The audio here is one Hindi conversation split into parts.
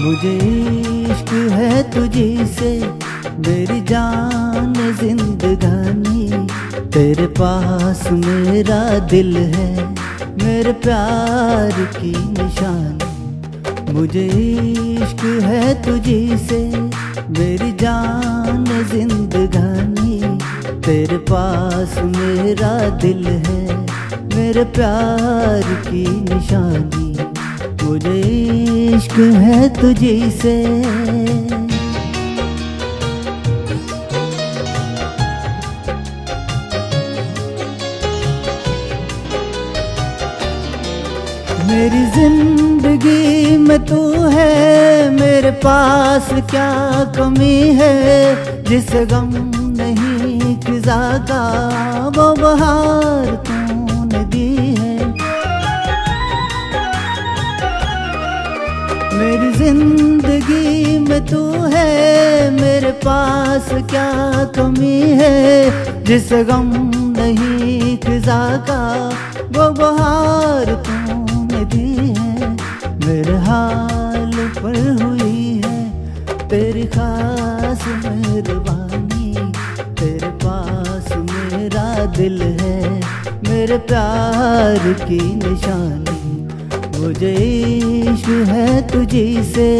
मुझे इश्क है तुझी से मेरी जान जिंदगानी। तेरे पास मेरा दिल है, मेरे प्यार की निशानी। मुझे इश्क है तुझी से मेरी जान जिंदगानी। तेरे पास मेरा दिल है, मेरे प्यार की निशानी। मुझे इश्क है तुझी से। मेरी ज़िंदगी में तू है, मेरे पास क्या कमी है? जिस गम नहीं खिजा का वो बहार तू है, मेरे पास क्या कमी है? जिस गम नहीं खिजा का, वो बहार तूने दी है। मेरे हाल पर हुई है, तेरी खास मेहरबानी। तेरे पास मेरा दिल है, मेरे प्यार की निशानी। मुझे इश्क है तुझी से।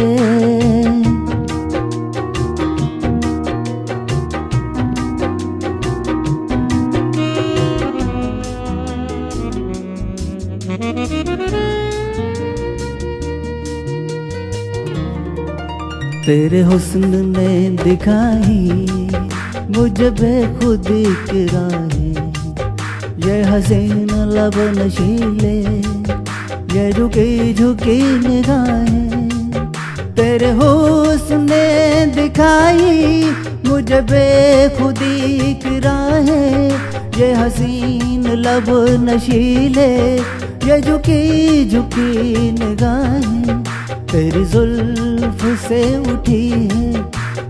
तेरे हुस्न ने दिखाई, मुझे बेखुद राहे ये हसीन लब नशीले, ये झुकी झुकी निगाहें। तेरे हुस्न ने दिखाई, मुझे बेखुदी की ये हसीन लब नशीले, ये झुकी झुकी निगाहें। तेरी जुल्फ से उठी है,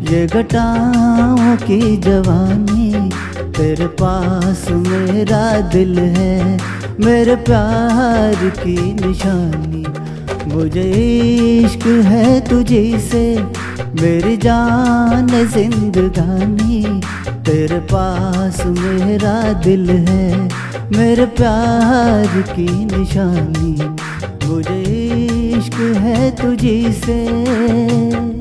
ये घटाओं की जवानी। तेरे पास मेरा दिल है, मेरे प्यार की निशानी। मुझे इश्क है तुझी से, मेरी जान जिंदगानी। तेरे पास मेरा दिल है, मेरे प्यार की निशानी। मुझे इश्क है तुझी से